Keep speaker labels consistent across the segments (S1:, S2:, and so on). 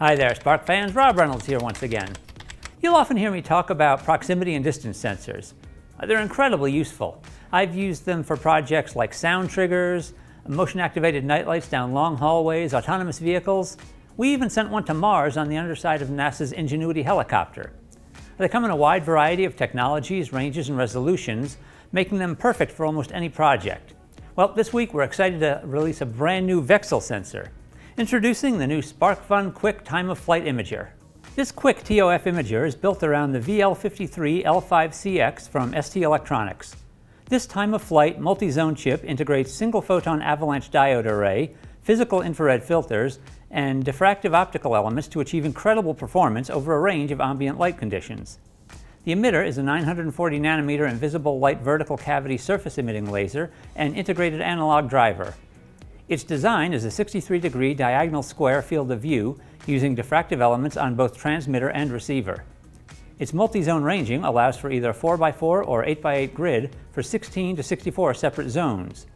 S1: Hi there, Spark fans. Rob Reynolds here once again. You'll often hear me talk about proximity and distance sensors. Uh, they're incredibly useful. I've used them for projects like sound triggers, motion-activated nightlights down long hallways, autonomous vehicles. We even sent one to Mars on the underside of NASA's Ingenuity helicopter. They come in a wide variety of technologies, ranges, and resolutions, making them perfect for almost any project. Well, this week we're excited to release a brand new VCSEL sensor. Introducing the new SparkFun Qwiic Time of Flight Imager. This Qwiic TOF imager is built around the VL53L5CX from ST Electronics. This time of flight multi-zone chip integrates single photon avalanche diode array, physical infrared filters, and diffractive optical elements to achieve incredible performance over a range of ambient light conditions. The emitter is a 940 nanometer invisible light vertical cavity surface emitting laser and integrated analog driver. Its design is a 63 degree diagonal square field of view using diffractive elements on both transmitter and receiver. Its multi-zone ranging allows for either a 4x4 or 8x8 grid for 16 to 64 separate zones.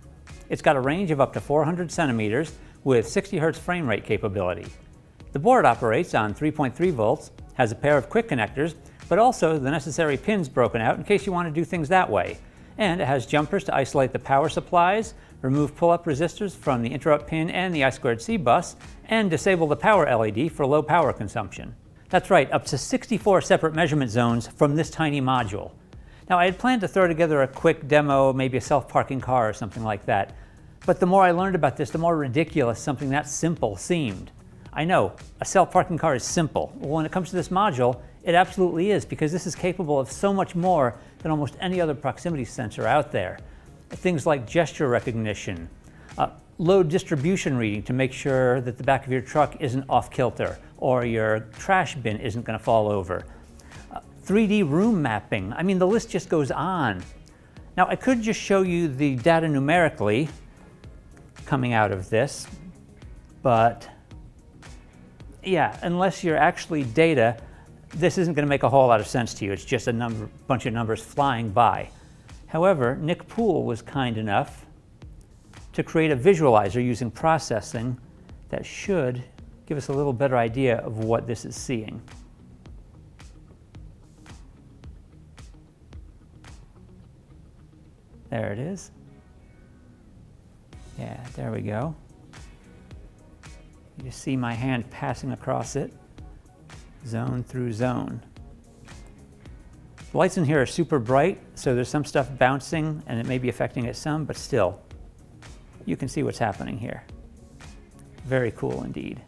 S1: It's got a range of up to 400 centimeters with 60 Hz frame rate capability. The board operates on 3.3 volts, has a pair of Qwiic connectors, but also the necessary pins broken out in case you want to do things that way. And it has jumpers to isolate the power supplies, remove pull-up resistors from the interrupt pin and the I2C bus, and disable the power LED for low power consumption. That's right, up to 64 separate measurement zones from this tiny module. Now I had planned to throw together a quick demo, maybe a self-parking car or something like that, but the more I learned about this, the more ridiculous something that simple seemed. I know, a self-parking car is simple. Well, when it comes to this module, it absolutely is because this is capable of so much more than almost any other proximity sensor out there. Things like gesture recognition, uh, load distribution reading to make sure that the back of your truck isn't off kilter or your trash bin isn't going to fall over. Uh, 3D room mapping, I mean the list just goes on. Now I could just show you the data numerically, coming out of this. But yeah, unless you're actually data, this isn't going to make a whole lot of sense to you. It's just a number, bunch of numbers flying by. However, Nick Poole was kind enough to create a visualizer using processing that should give us a little better idea of what this is seeing. There it is. Yeah, there we go. You see my hand passing across it, zone through zone. The lights in here are super bright, so there's some stuff bouncing and it may be affecting it some, but still, you can see what's happening here. Very cool indeed.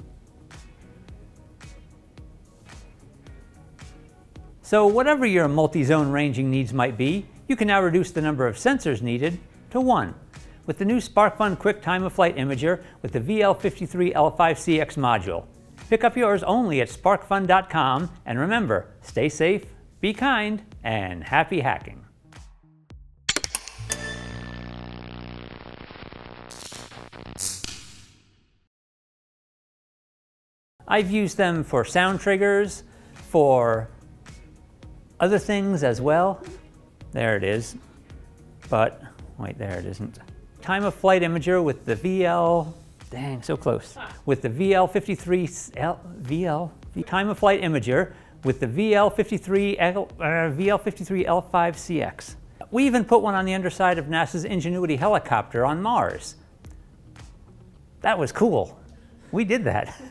S1: So whatever your multi-zone ranging needs might be, you can now reduce the number of sensors needed to one with the new SparkFun Qwiic Time of Flight Imager with the VL53L5CX module. Pick up yours only at sparkfun.com and remember, stay safe, be kind, and happy hacking. I've used them for sound triggers, for other things as well. There it is. But, wait, there it isn't time of flight imager with the VL, dang, so close, with the VL53, L, VL, time of flight imager with the VL53, L, uh, VL53L5CX. We even put one on the underside of NASA's Ingenuity helicopter on Mars. That was cool. We did that.